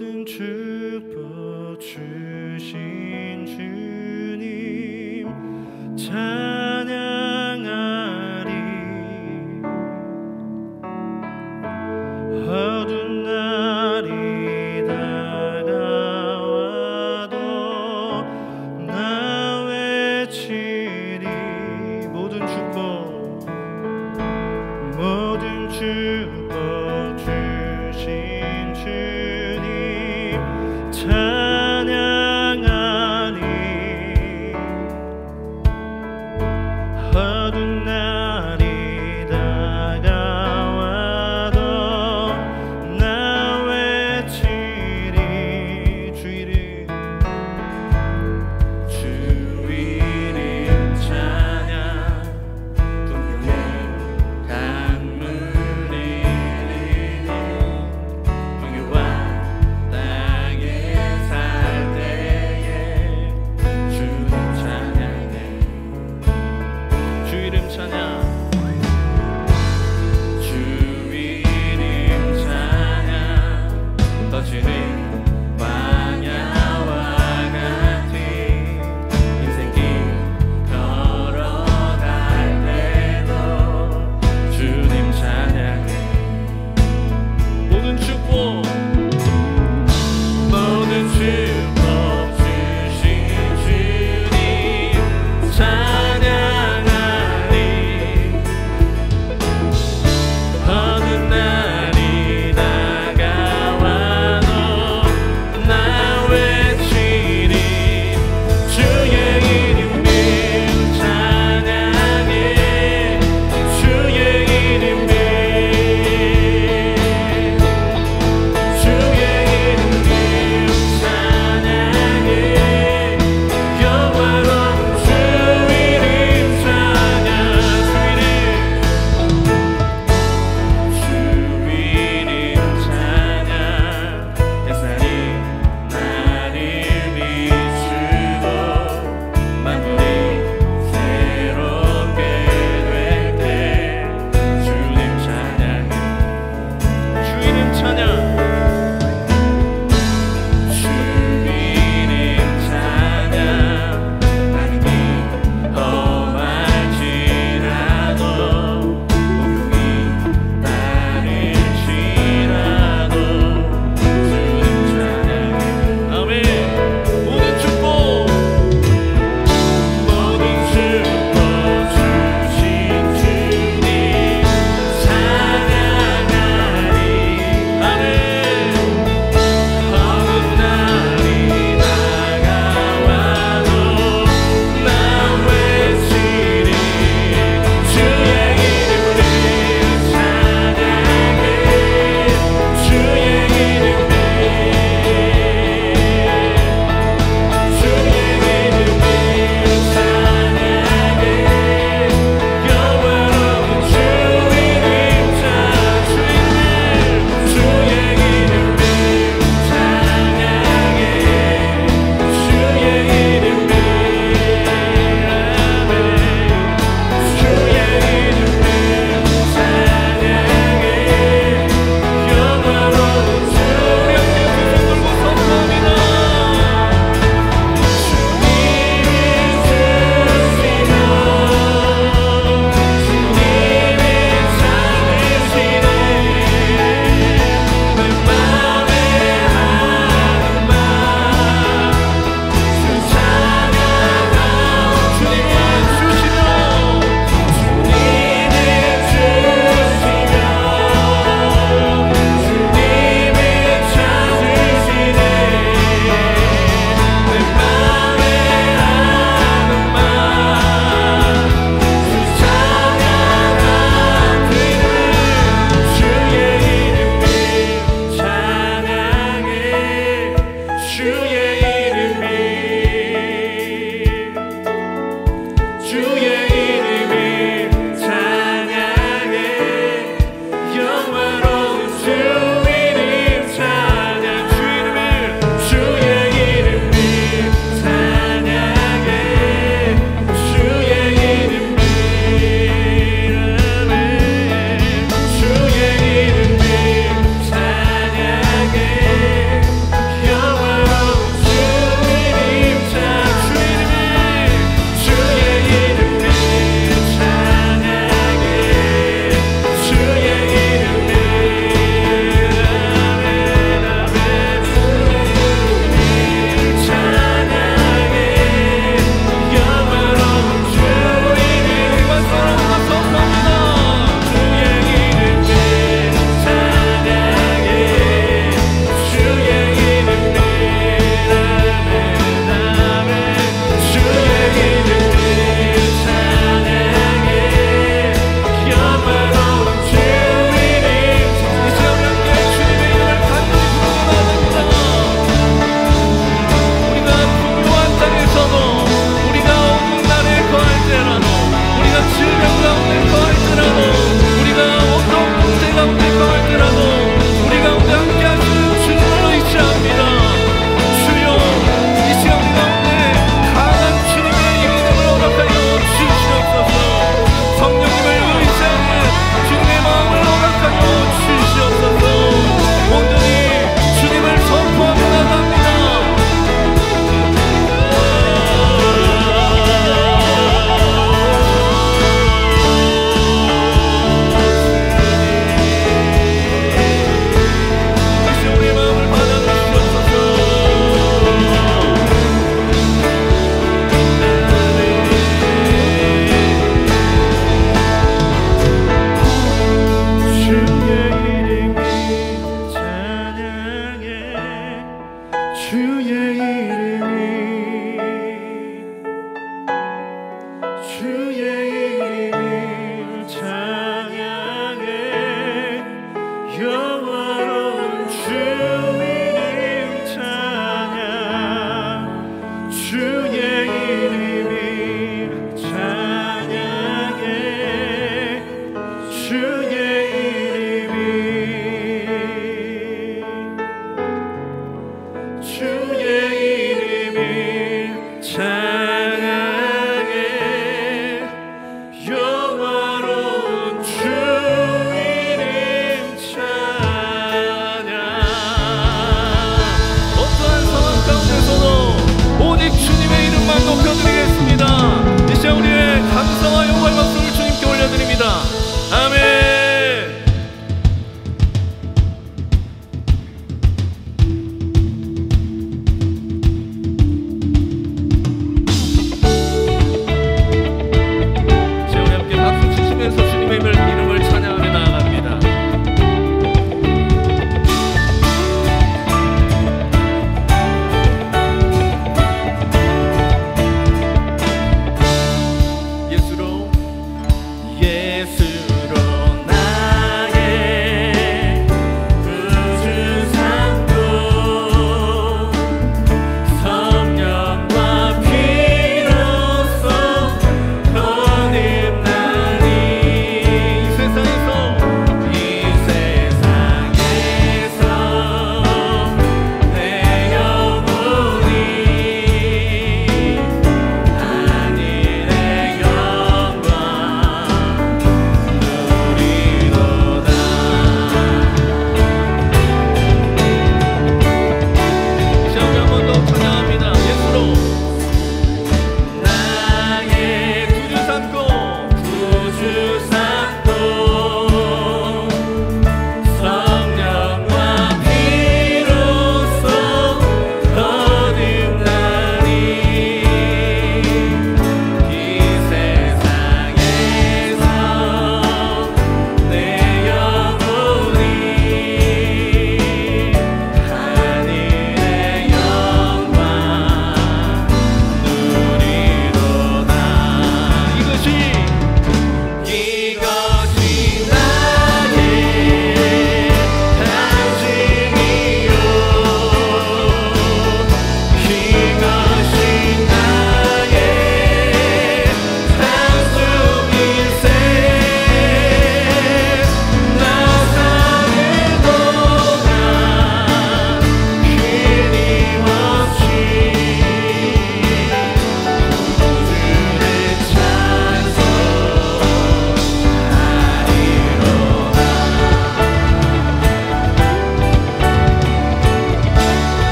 모든 축복 주신 주님 찬 주 이름 찬양